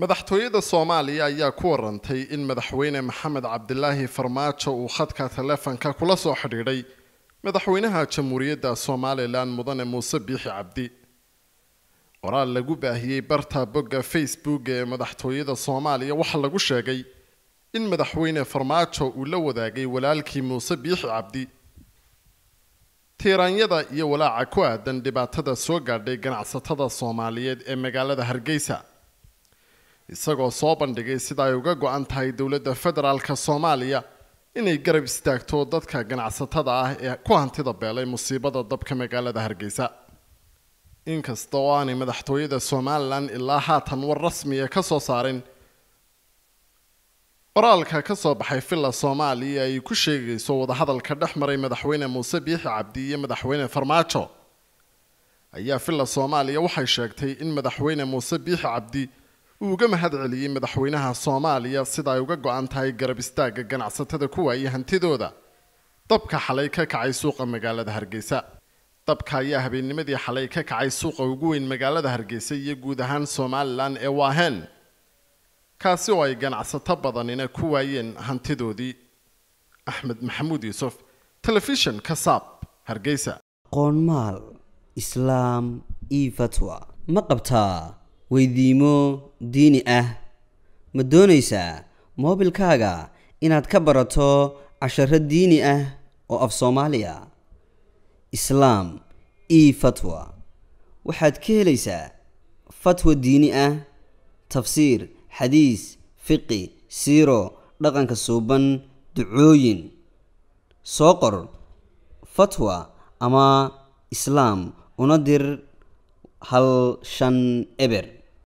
madaxtooyada soomaaliya ayaa ku warantay in madaxweyne maxamed cabdilaahi farmaajo uu khadka taleefanka kula soo xidhiidhay madaxweynaha jamhuuriyadda somalilan mudane muuse biixi cabdi. Qoraal lagu baahiyey barta bogga facebook ee madaxtooyada soomaaliya waxaa lagu sheegay in madaxweyne farmaajo uu la wadaagay walaalkii muuse biixi cabdi. Tiiraanyada iyo walaaca ku aadan dhibaatada soo gaadhay ganacsatada soomaaliyeed ee magaalada hargeysa isagoo soo bandhigay sida ay uga go-an tahay dowladda federaalka soomaaliya inay garab istaagto dadka ganacsatada ah ee ku hantida beelay musiibada dabka magaalada hargeysa. Inkasta oo aanay madaxtooyada somalilan ilaa haatan war rasmiya ka soo saarin qoraalka ka soo baxay villa soomaaliya ay ku sheegayso wadahadalka dhex maray madaxweyne muuse biixi cabdi iyo madaxweyne farmaajo. Ayaa villa soomaaliya waxay sheegtay in madaxweyne muuse biixi cabdi uu uga mahad celiyey madaxweynaha soomaaliya sida ay uga go-an tahay garab istaagga ganacsatada ku waayay hantidooda. Dabka xalay ka kacay suuqa magaalada hargeysa. Dabka ayaa habeennimadii xalay ka kacay suuqa ugu weyn magaalada hargeysa iyo guud ahaan somalilan ee waaheen kaasi oo ay ganacsato badanina ku waayeen hantidoodii. Axmed maxamuud yuusuf telefishan kasaab hargeysa. Qoonmaal islaam io fatwa. Ma qabtaa weydiimo diini ah. Ma doonaysaa moobilkaaga inaad ka barato casharo diini ah oo af soomaaliya? Islaam io fatwa. Waxaad ka helaysaa fatwa diini ah tafsiir xadiis fiqi siiro dhaqanka suuban ducooyin. Soo qor fatwa ama islaam una dir hal shan eber